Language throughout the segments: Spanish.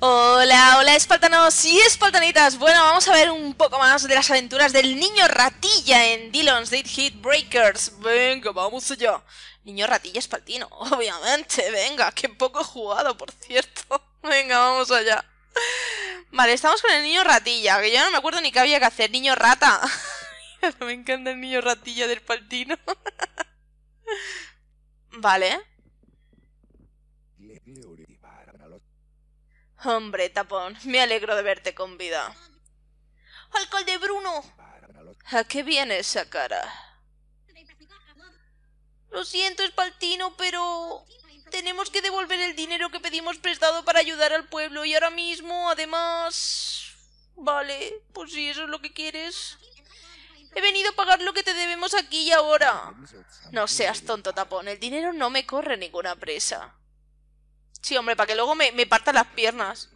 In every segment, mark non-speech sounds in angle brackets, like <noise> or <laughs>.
Hola, hola espaltanos y espaltanitas. Bueno, vamos a ver un poco más de las aventuras del niño ratilla en Dillon's Dead Hit Breakers. Venga, vamos allá. Niño ratilla espaltino, <laughs> obviamente. Venga, qué poco jugado, por cierto. <laughs> Venga, vamos allá. Vale, estamos con el niño ratilla, que yo no me acuerdo ni qué había que hacer. Niño rata. <laughs> me encanta el niño ratilla del paltino. vale. Hombre, tapón, me alegro de verte con vida. ¡Alcalde Bruno! ¿A qué viene esa cara? Lo siento, Espaltino, pero... Tenemos que devolver el dinero que pedimos prestado para ayudar al pueblo y ahora mismo, además... Vale, pues si eso es lo que quieres... He venido a pagar lo que te debemos aquí y ahora. No seas tonto, tapón. El dinero no me corre ninguna presa. Sí, hombre, para que luego me, me partan las piernas.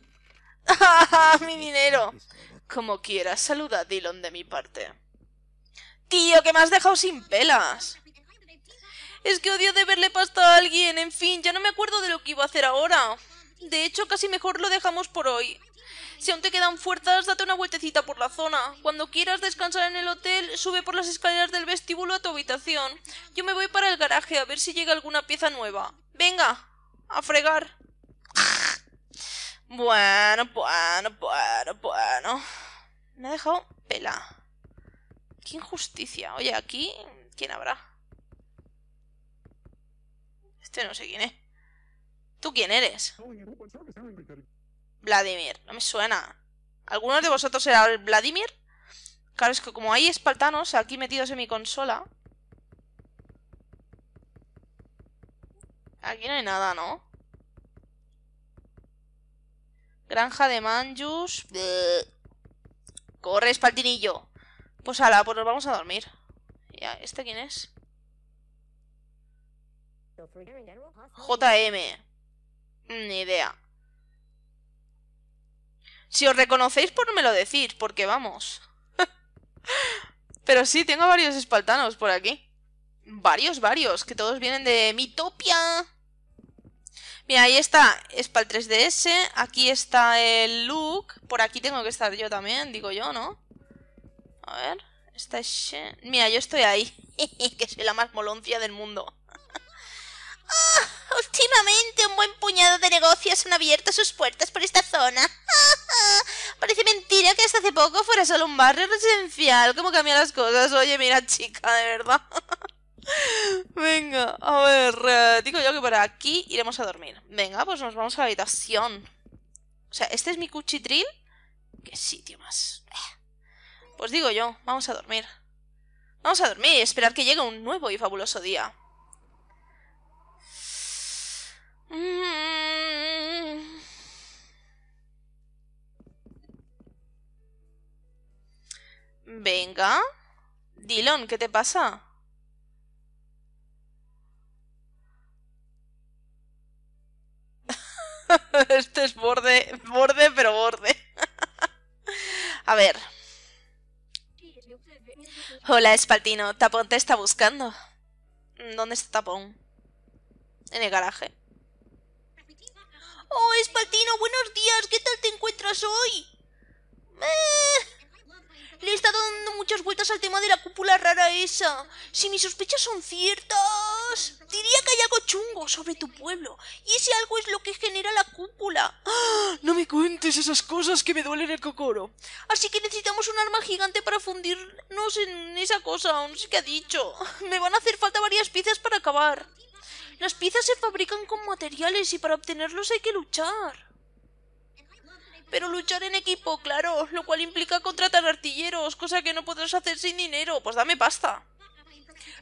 <laughs> ¡Mi dinero! Como quieras, saluda a Dillon de mi parte. Tío, que me has dejado sin pelas. Es que odio de verle pasta a alguien. En fin, ya no me acuerdo de lo que iba a hacer ahora. De hecho, casi mejor lo dejamos por hoy. Si aún te quedan fuerzas, date una vueltecita por la zona. Cuando quieras descansar en el hotel, sube por las escaleras del vestíbulo a tu habitación. Yo me voy para el garaje a ver si llega alguna pieza nueva. Venga, a fregar. Bueno, bueno, bueno, bueno. Me ha dejado pela. Qué injusticia. Oye, aquí, ¿quién habrá? Este no sé quién es. ¿Tú quién eres? Vladimir. No me suena. ¿Algunos de vosotros será Vladimir? Claro, es que como hay espaltanos aquí metidos en mi consola. Aquí no hay nada, ¿no? Granja de manjus. Corre, espaltinillo. Pues ala, pues nos vamos a dormir. Ya, ¿este quién es? JM. Ni idea. Si os reconocéis, por no me lo decís, porque vamos. <laughs> Pero sí, tengo varios espaltanos por aquí. Varios, varios, que todos vienen de Mitopia. Mira, ahí está Spal 3DS, aquí está el look, por aquí tengo que estar yo también, digo yo, ¿no? A ver, está Mira, yo estoy ahí, <laughs> que soy la más moloncia del mundo. <laughs> Ah, últimamente un buen puñado de negocios han abierto sus puertas por esta zona. <laughs> Parece mentira que hasta hace poco fuera solo un barrio residencial. ¿Cómo cambian las cosas? Oye, mira, chica, de verdad. Venga, a ver, eh, digo yo que por aquí iremos a dormir. Venga, pues nos vamos a la habitación. O sea, ¿este es mi cuchitril? ¿Qué sitio más? Pues digo yo, vamos a dormir. Vamos a dormir y esperar que llegue un nuevo y fabuloso día. Mm. Venga. Dillon, ¿qué te pasa? <laughs> este es borde, borde, pero borde. <laughs> A ver. Hola, Espaltino. Tapón te está buscando. ¿Dónde está Tapón? En el garaje. Oh, Espaltino, buenos días. ¿Qué tal te encuentras hoy? Eh, le he estado dando muchas vueltas al tema de la cúpula rara esa. Si mis sospechas son ciertas, diría que hay algo chungo sobre tu pueblo. Y ese algo es lo que genera la cúpula. ¡Ah! No me cuentes esas cosas que me duelen el cocoro. Así que necesitamos un arma gigante para fundirnos en esa cosa. No sé qué ha dicho. Me van a hacer falta varias piezas para acabar. Las piezas se fabrican con materiales y para obtenerlos hay que luchar. Pero luchar en equipo, claro, lo cual implica contratar artilleros, cosa que no podrás hacer sin dinero. Pues dame pasta.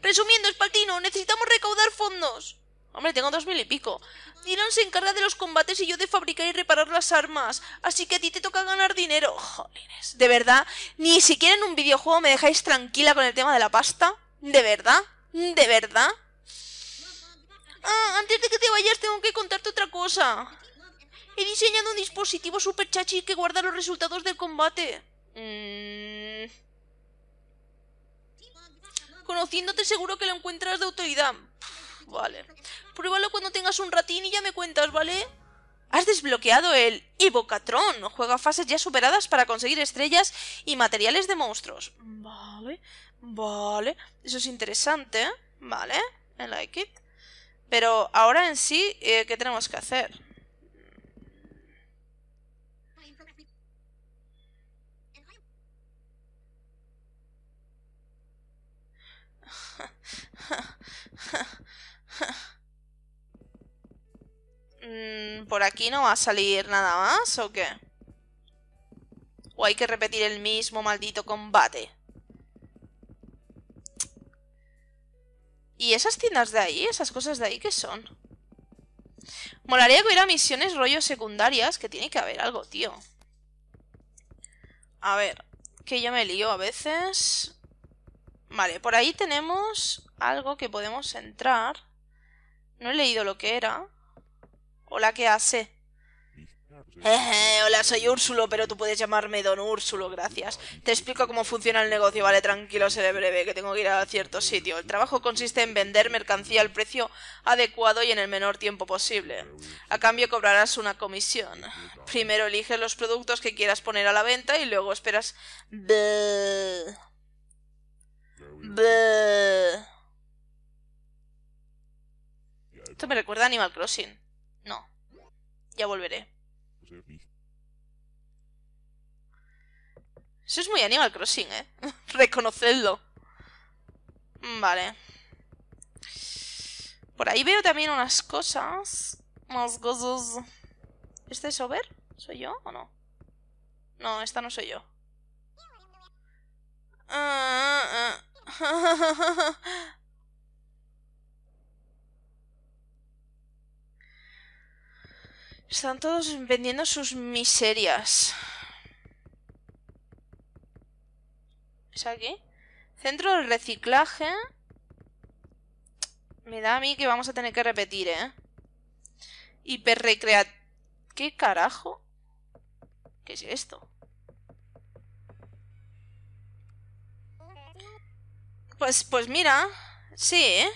Resumiendo, Espaltino, necesitamos recaudar fondos. Hombre, tengo dos mil y pico. Dillon se encarga de los combates y yo de fabricar y reparar las armas. Así que a ti te toca ganar dinero. Jolines. ¿De verdad? ¿Ni siquiera en un videojuego me dejáis tranquila con el tema de la pasta? ¿De verdad? ¿De verdad? Ah, antes de que te vayas tengo que contarte otra cosa. He diseñado un dispositivo super chachi que guarda los resultados del combate. Mm. Conociéndote seguro que lo encuentras de autoridad. vale. Pruébalo cuando tengas un ratín y ya me cuentas, ¿vale? Has desbloqueado el Evocatron. Juega fases ya superadas para conseguir estrellas y materiales de monstruos. Vale, vale. Eso es interesante. Vale, I like it. Pero ahora en sí, eh, ¿qué tenemos que hacer? Mm, ¿Por aquí no va a salir nada más o qué? ¿O hay que repetir el mismo maldito combate? ¿Y esas tiendas de ahí? ¿Esas cosas de ahí qué son? Molaría que hubiera misiones rollo secundarias, que tiene que haber algo, tío. A ver, que yo me lío a veces. Vale, por ahí tenemos algo que podemos entrar. No he leído lo que era. Hola, ¿qué hace? Eh, hola, soy Úrsulo, pero tú puedes llamarme Don Úrsulo, gracias. Te explico cómo funciona el negocio, vale, tranquilo, seré breve, que tengo que ir a cierto sitio. El trabajo consiste en vender mercancía al precio adecuado y en el menor tiempo posible. A cambio cobrarás una comisión. Primero eliges los productos que quieras poner a la venta y luego esperas... Esto me recuerda a Animal Crossing. No. Ya volveré. Eso es muy Animal Crossing, ¿eh? <laughs> Reconocedlo. Vale. Por ahí veo también unas cosas. Más cosas. ¿Este es Over? ¿Soy yo o no? No, esta no soy yo. Ah, ah. <laughs> Están todos vendiendo sus miserias. ¿Es aquí? Centro de reciclaje. Me da a mí que vamos a tener que repetir, ¿eh? Hiperrecrea... ¿Qué carajo? ¿Qué es esto? Pues, pues mira, sí.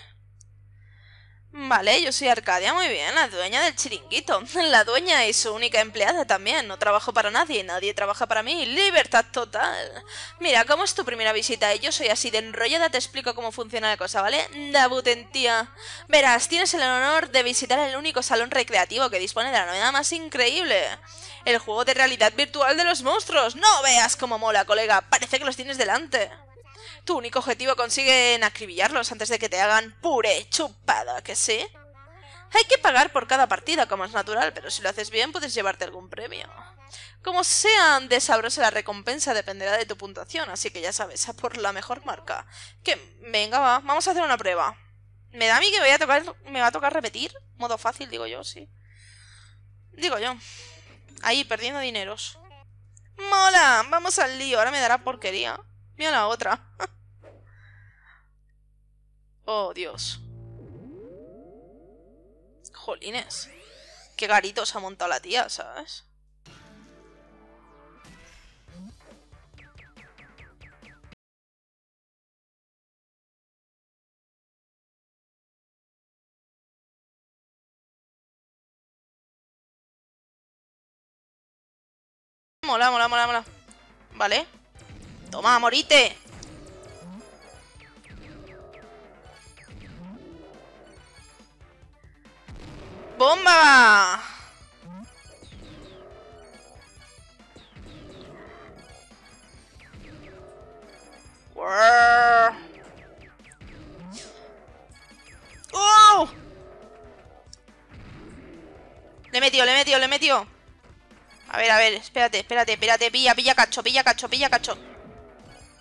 Vale, yo soy Arcadia, muy bien, la dueña del chiringuito. <laughs> La dueña y su única empleada también. No trabajo para nadie, nadie trabaja para mí. Libertad total. Mira, ¿cómo es tu primera visita? Yo soy así de enrollada, te explico cómo funciona la cosa, ¿vale? Dabuten, tía. Verás, tienes el honor de visitar el único salón recreativo que dispone de la novedad más increíble. El juego de realidad virtual de los monstruos. No veas cómo mola, colega. Parece que los tienes delante. Tu único objetivo consigue acribillarlos antes de que te hagan puré chupada, ¿que sí? Hay que pagar por cada partida, como es natural, pero si lo haces bien puedes llevarte algún premio. Como sea de sabrosa la recompensa dependerá de tu puntuación, así que ya sabes, a por la mejor marca. Que, venga, va, vamos a hacer una prueba. Me da a mí que voy a tocar, me va a tocar repetir. Modo fácil, digo yo, sí. Digo yo. Ahí, perdiendo dineros. ¡Mola! Vamos al lío, ahora me dará porquería. Mira la otra. <laughs> oh, Dios. Jolines. Qué garitos ha montado la tía, ¿sabes? Mola, mola, mola, mola. Vale. Toma, morite. ¡Bomba! ¡Oh! Le metió, le metió, le metió. A ver, a ver, espérate, espérate, espérate. Pilla, pilla cacho, pilla cacho, pilla cacho.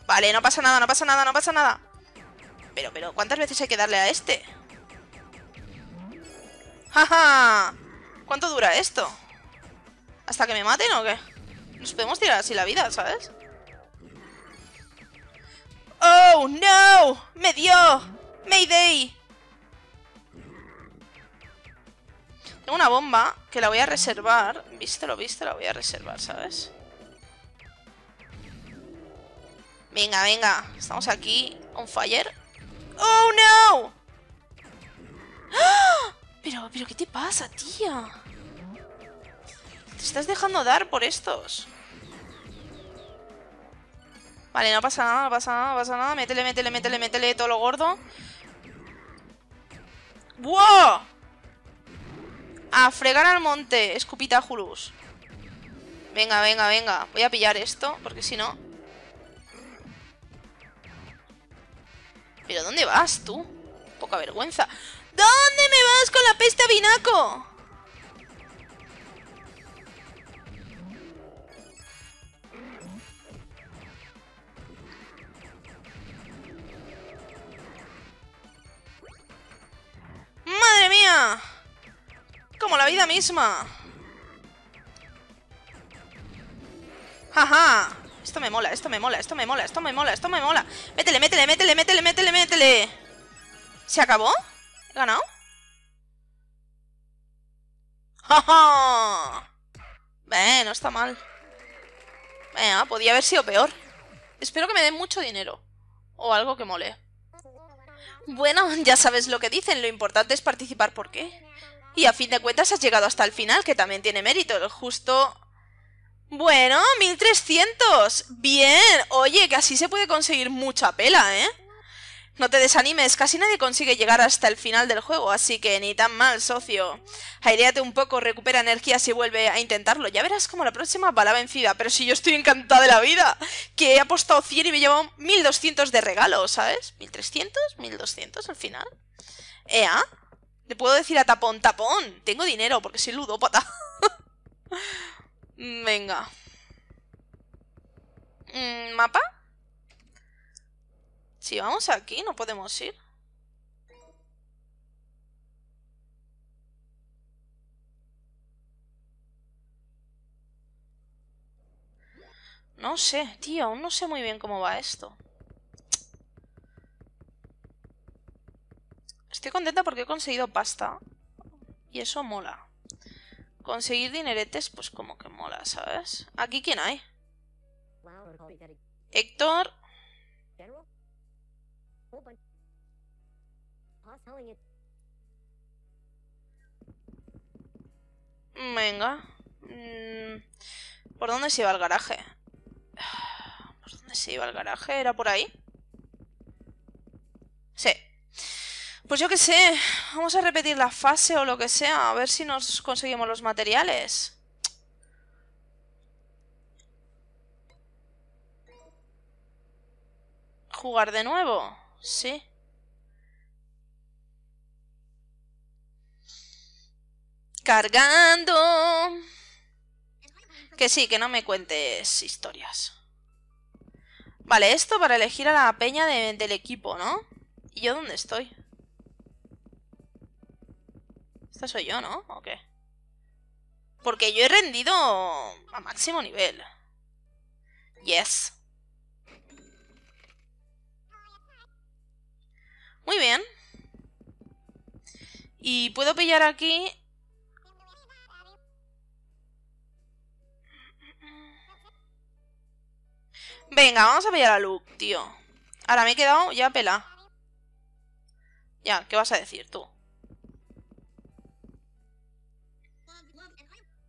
Vale, no pasa nada, no pasa nada, no pasa nada. Pero, pero, ¿cuántas veces hay que darle a este? ¡Jaja! ¿Cuánto dura esto? ¿Hasta que me maten o qué? Nos podemos tirar así la vida, ¿sabes? ¡Oh, no! ¡Me dio! ¡Mayday! Tengo una bomba que la voy a reservar. ¿Viste lo viste? La voy a reservar, ¿sabes? Venga, venga. Estamos aquí. On fire. ¡Oh, no! ¡Ah! Pero, pero, ¿qué te pasa, tía? Te estás dejando dar por estos. Vale, no pasa nada, no pasa nada, no pasa nada. Métele, métele, métele, métele todo lo gordo. ¡Wow! A fregar al monte, escupita Julus. Venga, venga, venga. Voy a pillar esto, porque si no... ¿Pero dónde vas tú? Poca vergüenza. ¿Dónde me vas con la peste vinaco? ¡Madre mía! Como la vida misma. ¡Jaja! Esto me mola, esto me mola, esto me mola, esto me mola, esto me mola. Métele, métele, métele, métele, métele, métele. ¿Se acabó? ¿He ganado? ¡Ja, no está mal. Venga, podía haber sido peor. Espero que me den mucho dinero. O algo que mole. Bueno, ya sabes lo que dicen, lo importante es participar por qué. Y a fin de cuentas has llegado hasta el final, que también tiene mérito. El justo bueno, 1300. Bien. Oye, que así se puede conseguir mucha pela, ¿eh? No te desanimes, casi nadie consigue llegar hasta el final del juego, así que ni tan mal, socio. Aireate un poco, recupera energías y vuelve a intentarlo. Ya verás como la próxima va la vencida, pero si yo estoy encantada de la vida, que he apostado 100 y me he llevado 1200 de regalo, ¿sabes? 1300, 1200 al final. ¿Ea? Le puedo decir a Tapón, Tapón, tengo dinero porque soy ludópata. <laughs> Venga. Mm, ¿Mapa? Si vamos aquí, no podemos ir. No sé, tío, aún no sé muy bien cómo va esto. Estoy contenta porque he conseguido pasta. Y eso mola. Conseguir dineretes, pues como que mola, ¿sabes? ¿Aquí quién hay? Héctor. Venga. Mm, ¿Por dónde se iba el garaje? <sighs> ¿Por dónde se iba el garaje? ¿Era por ahí? Sí. Pues yo qué sé, vamos a repetir la fase o lo que sea, a ver si nos conseguimos los materiales. ¿Jugar de nuevo? Sí. Cargando. Que sí, que no me cuentes historias. Vale, esto para elegir a la peña del equipo, ¿no? ¿Y yo dónde estoy? Soy yo, ¿no? ¿O qué? Porque yo he rendido a máximo nivel. Yes. Muy bien. Y puedo pillar aquí... Venga, vamos a pillar a Luke, tío. Ahora me he quedado ya pela. Ya, ¿qué vas a decir tú?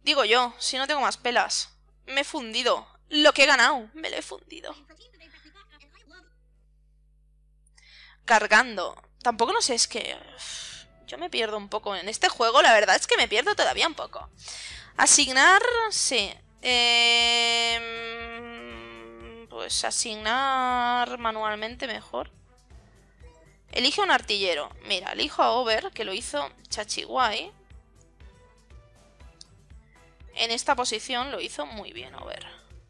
Digo yo, si no tengo más pelas. Me he fundido. Lo que he ganado, me lo he fundido. Cargando. Tampoco no sé, es que... Yo me pierdo un poco en este juego, la verdad es que me pierdo todavía un poco. Asignar, sí. Em, pues asignar manualmente mejor. Elige un artillero. Mira, elijo a Over, que lo hizo Chachiguay. En esta posición lo hizo muy bien Over.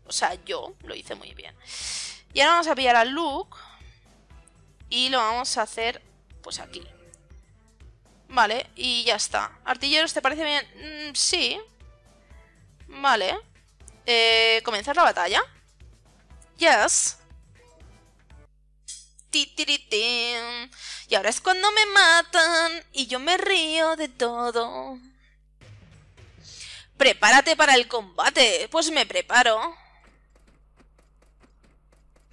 O sea, yo lo hice muy bien. Y ahora vamos a pillar a Luke. Y lo vamos a hacer, pues aquí. Vale, y ya está. Artilleros, ¿te parece bien? Mm, sí. Vale. Eh, ¿Comenzar la batalla? Yes. Y ahora es cuando me matan y yo me río de todo. Prepárate para el combate. Pues me preparo.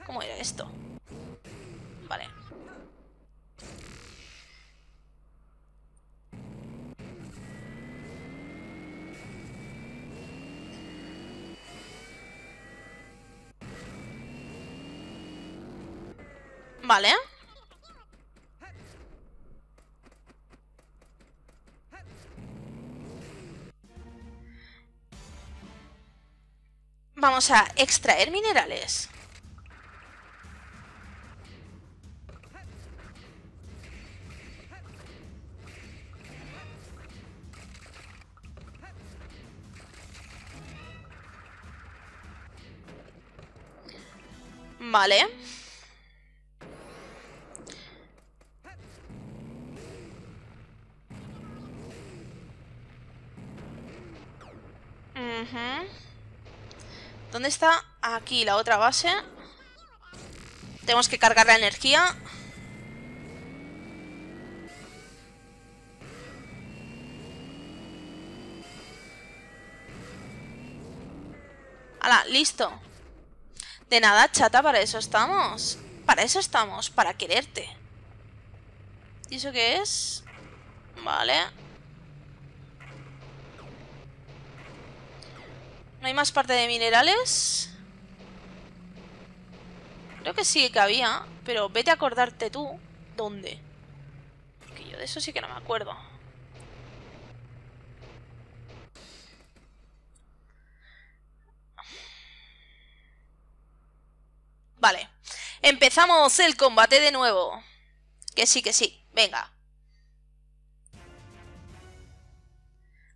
¿Cómo era esto? Vale. Vale. Vamos a extraer minerales. Vale. ¿Dónde está? Aquí, la otra base. Tenemos que cargar la energía. ¡Hala! ¡Listo! De nada, chata, para eso estamos. Para eso estamos, para quererte. ¿Y eso qué es? Vale. Hay más parte de minerales? Creo que sí que había, pero vete a acordarte tú dónde. Porque yo de eso sí que no me acuerdo. Vale. Empezamos el combate de nuevo. Que sí, que sí. Venga.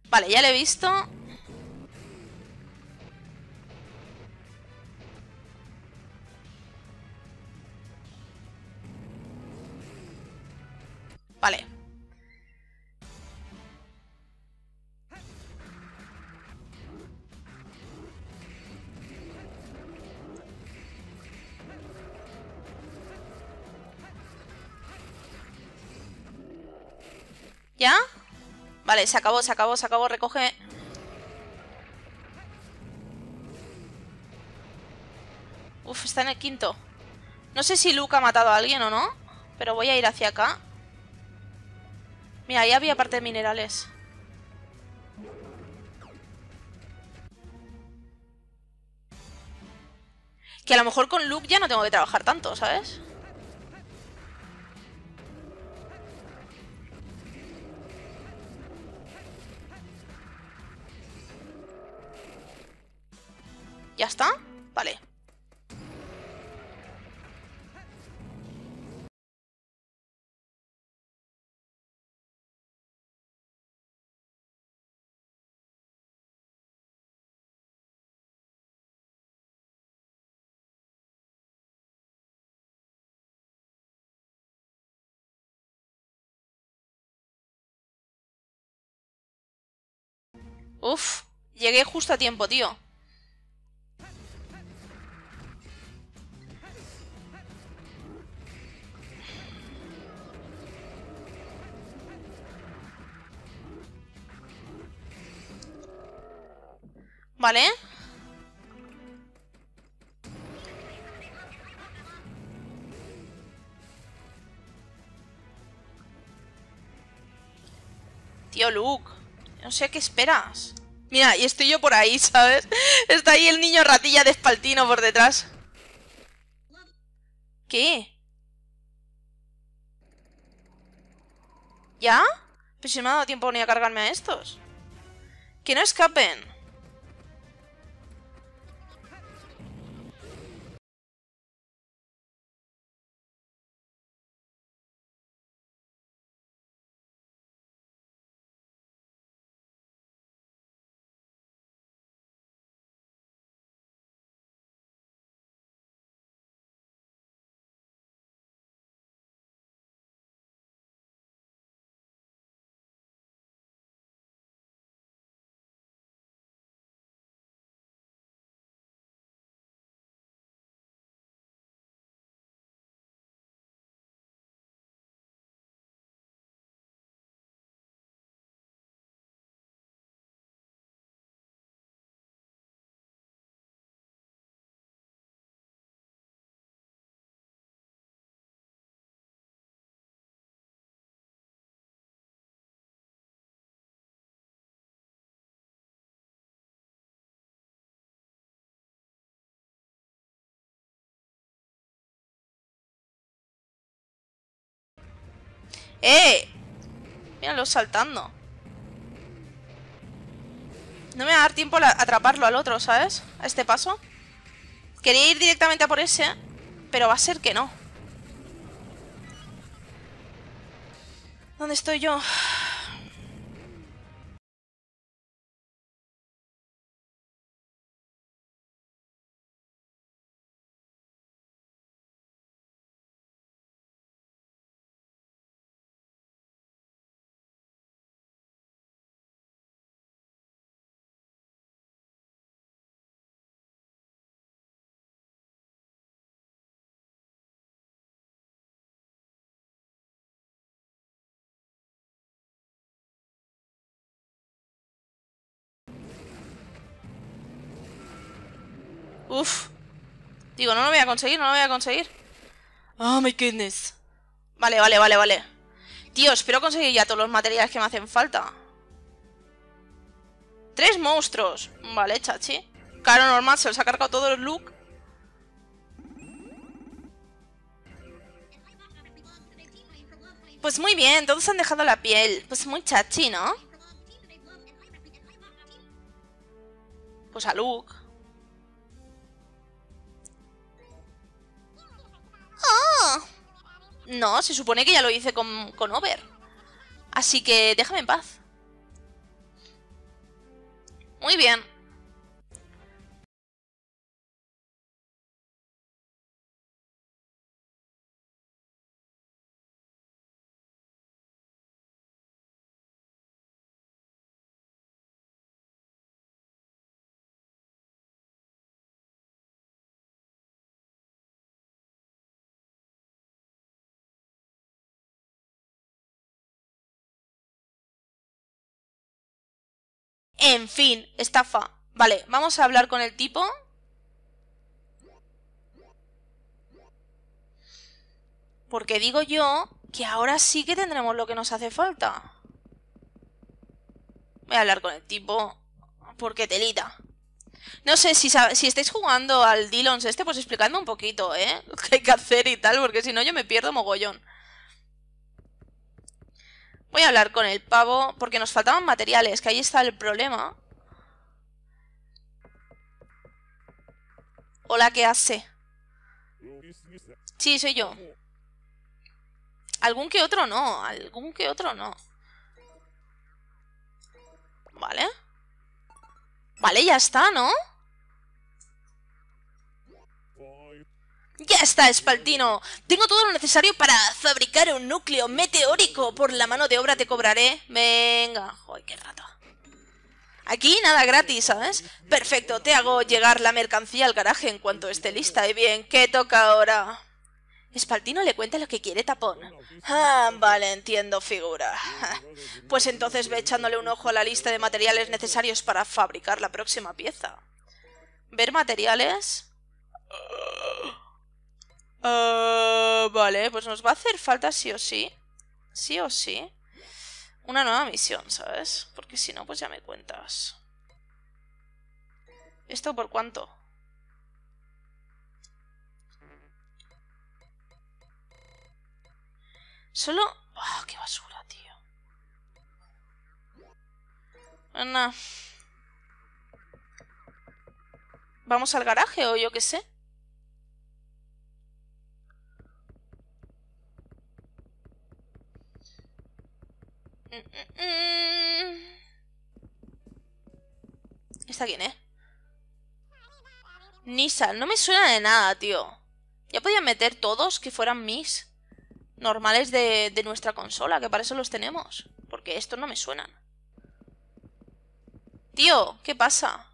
Vale, ya lo he visto. Vale. ¿Ya? Vale, se acabó, se acabó, se acabó, recoge... Uf, está en el quinto. No sé si Luke ha matado a alguien o no, pero voy a ir hacia acá. Mira, ahí había parte de minerales. Que a lo mejor con Luke ya no tengo que trabajar tanto, ¿sabes? ¿Ya está? Vale. Uf, llegué justo a tiempo, tío. Vale. Tío Luke, no sé qué esperas. Mira, y estoy yo por ahí, <laughs> ¿sabes? Está ahí el niño ratilla de espaltino por detrás. ¿Qué? ¿Ya? Pues si me ha dado tiempo ni a cargarme a estos. Que no escapen. ¡Eh! Míralo saltando. No me va a dar tiempo a atraparlo al otro, ¿sabes? A este paso. Quería ir directamente a por ese, pero va a ser que no. ¿Dónde estoy yo? Uf. Digo, no lo voy a conseguir, no lo voy a conseguir. Oh my goodness. Vale, vale, vale, vale. Tío, espero conseguir ya todos los materiales que me hacen falta. Tres monstruos. Vale, chachi. Claro, normal, se los ha cargado todo el look. Pues muy bien, todos han dejado la piel. Pues muy chachi, ¿no? Pues a Luke. ¡Ah! No, se supone que ya lo hice con, con Over. Así que déjame en paz. Muy bien. En fin, estafa. Vale, vamos a hablar con el tipo. Porque digo yo que ahora sí que tendremos lo que nos hace falta. Voy a hablar con el tipo. Porque telita. No sé, si, si estáis jugando al Dillons este, pues explicadme un poquito, ¿eh? <laughs> ¿Qué hay que hacer y tal? Porque si no yo me pierdo mogollón. Voy a hablar con el pavo porque nos faltaban materiales, que ahí está el problema. Hola, ¿qué hace? Sí, soy yo. Algún que otro no, algún que otro no. Vale. Vale, ya está, ¿no? Ya está, Espaltino. Tengo todo lo necesario para fabricar un núcleo meteórico. Por la mano de obra te cobraré. Venga. Joder, qué rato. Aquí nada gratis, ¿sabes? Perfecto, te hago llegar la mercancía al garaje en cuanto esté lista. Y bien, ¿qué toca ahora? Espaltino le cuenta lo que quiere Tapón. Ah, vale, entiendo, figura. <laughs> Pues entonces ve echándole un ojo a la lista de materiales necesarios para fabricar la próxima pieza. ¿Ver materiales? Uh, vale, pues nos va a hacer falta sí o sí. Sí o sí. Una nueva misión, ¿sabes? Porque si no, pues ya me cuentas. ¿Esto por cuánto? Solo... ¡Ah, qué basura, tío! Ana. ¿Vamos al garaje o yo qué sé? ¿Esta quién es? Nissan, no me suena de nada, tío. Ya podía meter todos que fueran mis normales de, de nuestra consola, que para eso los tenemos. Porque estos no me suenan. Tío, ¿qué pasa?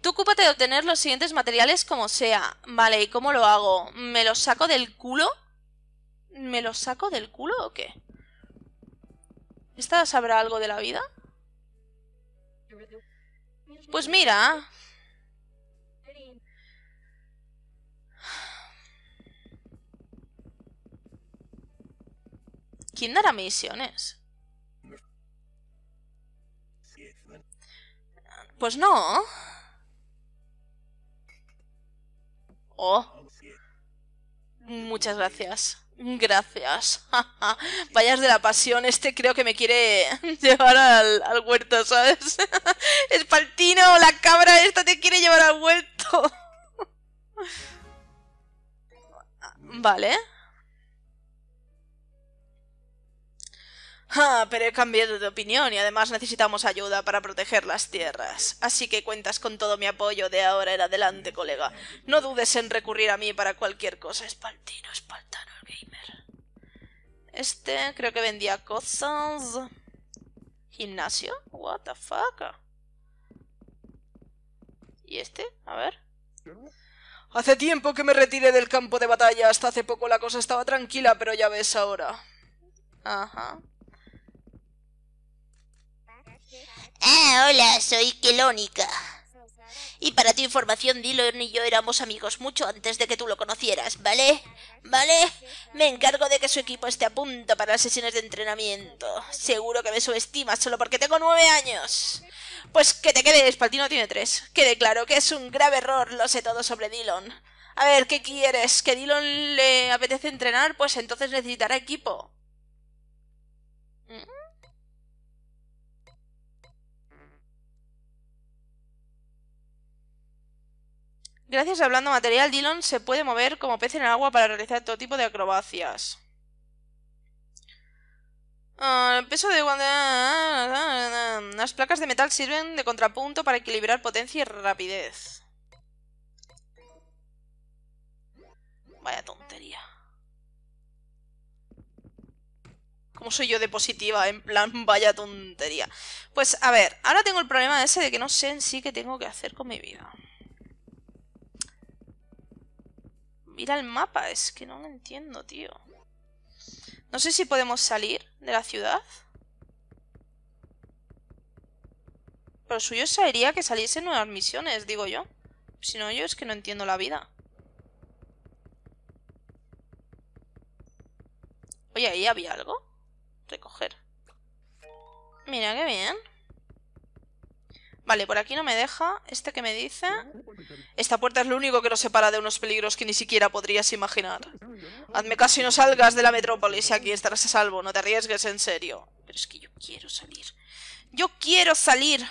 Tú ocúpate de obtener los siguientes materiales como sea. Vale, ¿y cómo lo hago? ¿Me los saco del culo? ¿Me lo saco del culo o qué? ¿Esta sabrá algo de la vida? Pues mira. ¿Quién dará misiones? Pues no. Oh. Muchas gracias. Gracias. <laughs> Vayas de la pasión, este creo que me quiere <laughs> llevar al, al huerto, ¿sabes? <laughs> Espaltino, la cabra esta te quiere llevar al huerto. Vale. Ah, pero he cambiado de opinión y además necesitamos ayuda para proteger las tierras. Así que cuentas con todo mi apoyo de ahora en adelante, colega. No dudes en recurrir a mí para cualquier cosa. Espaltino, espaltano el gamer. Este creo que vendía cosas... ¿Gimnasio? What the fuck? ¿Y este? A ver. Hace tiempo que me retiré del campo de batalla. Hasta hace poco la cosa estaba tranquila, pero ya ves ahora. Ajá. Ah, hola, soy Kelónica. Y para tu información, Dylan y yo éramos amigos mucho antes de que tú lo conocieras, ¿vale? ¿Vale? Me encargo de que su equipo esté a punto para las sesiones de entrenamiento. Seguro que me subestimas solo porque tengo nueve años. Pues que te quede, Spaltino tiene tres. Quede claro que es un grave error, lo sé todo sobre Dillon. A ver, ¿qué quieres? ¿Que Dillon le apetece entrenar? Pues entonces necesitará equipo. ¿Mm? Gracias a blando material, Dillon se puede mover como pez en el agua para realizar todo tipo de acrobacias. Ah, el peso de... Las placas de metal sirven de contrapunto para equilibrar potencia y rapidez. Vaya tontería. ¿Cómo soy yo de positiva? En plan, <laughs> vaya tontería. Pues, a ver, ahora tengo el problema ese de que no sé en sí qué tengo que hacer con mi vida. Mira el mapa, es que no lo entiendo, tío. No sé si podemos salir de la ciudad. Pero suyo sería que saliesen nuevas misiones, digo yo. Si no, yo es que no entiendo la vida. Oye, ahí había algo. Recoger. Mira, qué bien. Vale, por aquí no me deja. ¿Este que me dice? Esta puerta es lo único que nos separa de unos peligros que ni siquiera podrías imaginar. Hazme caso y no salgas de la metrópolis y aquí estarás a salvo. No te arriesgues en serio. Pero es que yo quiero salir. ¡Yo quiero salir!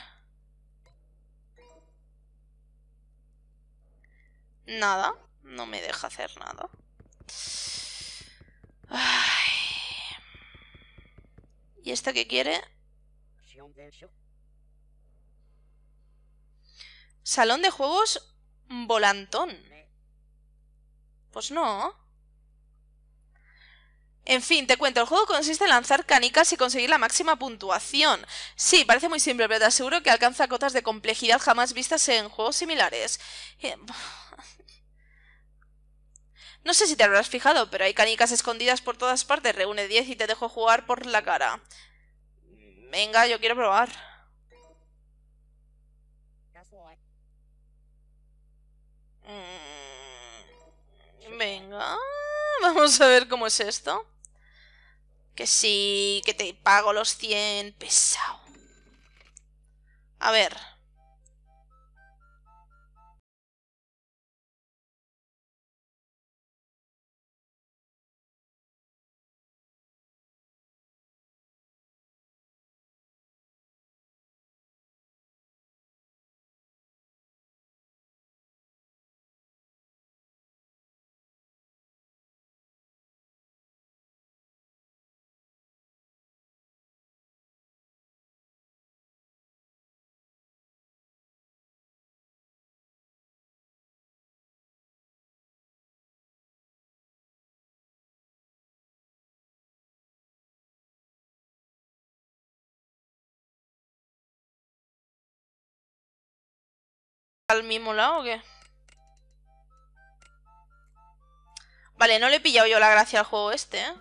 Nada. No me deja hacer nada. ¿Y este qué quiere? Salón de juegos volantón. Pues no. En fin, te cuento, el juego consiste en lanzar canicas y conseguir la máxima puntuación. Sí, parece muy simple, pero te aseguro que alcanza cotas de complejidad jamás vistas en juegos similares. Eh, <sighs> no sé si te habrás fijado, pero hay canicas escondidas por todas partes. Reúne 10 y te dejo jugar por la cara. Venga, yo quiero probar. Mm, venga, vamos a ver cómo es esto. Que sí, que te pago los 100. Pesado. A ver. Al mismo lado o qué? Vale, no le he pillado yo la gracia al juego este, ¿eh?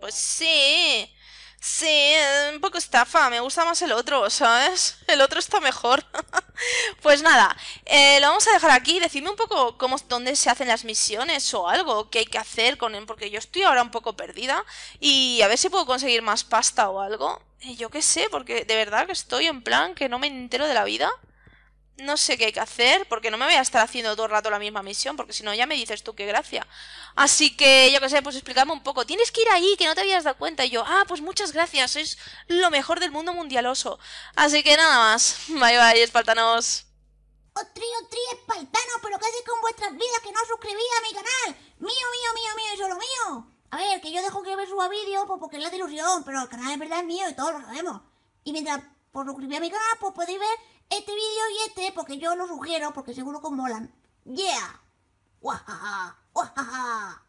Pues sí. Sí, un poco estafa. Me gusta más el otro, ¿sabes? El otro está mejor. <laughs> <laughs> pues nada, eh, lo vamos a dejar aquí. Decidme un poco cómo, dónde se hacen las misiones o algo que hay que hacer con él, porque yo estoy ahora un poco perdida. Y a ver si puedo conseguir más pasta o algo. yo qué sé, porque de verdad que estoy en plan que no me entero de la vida. No sé qué hay que hacer, porque no me voy a estar haciendo todo el rato la misma misión, porque si no ya me dices tú qué gracia. Así que, yo qué sé, pues explícame un poco. Tienes que ir ahí, que no te habías dado cuenta. Y yo, ah, pues muchas gracias, sois lo mejor del mundo mundialoso. Así que nada más. <laughs> Bye bye, espaltanos. Otri, otri, espartano, pero ¿qué hacéis con vuestras vidas que no suscribís a mi canal? Mío, mío, mío, mío y solo mío. A ver, que yo dejo que me suba vídeo pues porque es la ilusión, pero el canal es verdad es mío y todos lo sabemos. Y mientras por suscribir a mi canal, pues podéis ver este vídeo y este, porque yo lo sugiero, porque seguro que os molan. ¡Yeah! ¡Wahaha! ¡Wahaha!